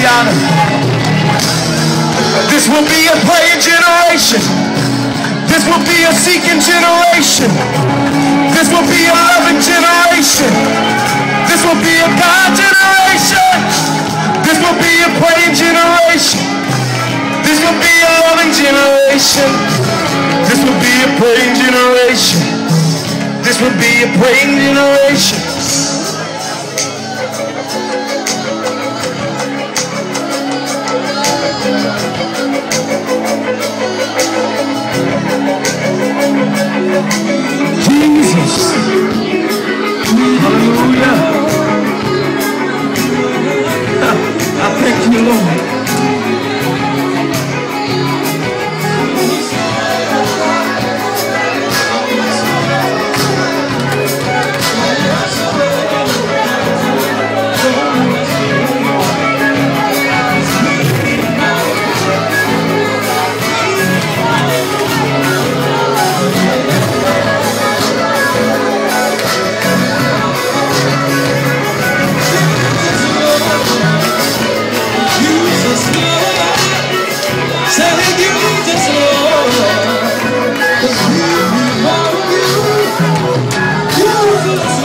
the honor. This will be a praying generation. This will be a seeking generation. This will be a loving generation. This will be a God generation. This will be a praying generation. This will be a loving generation. This will be a praying generation. This will be a praying generation. Music.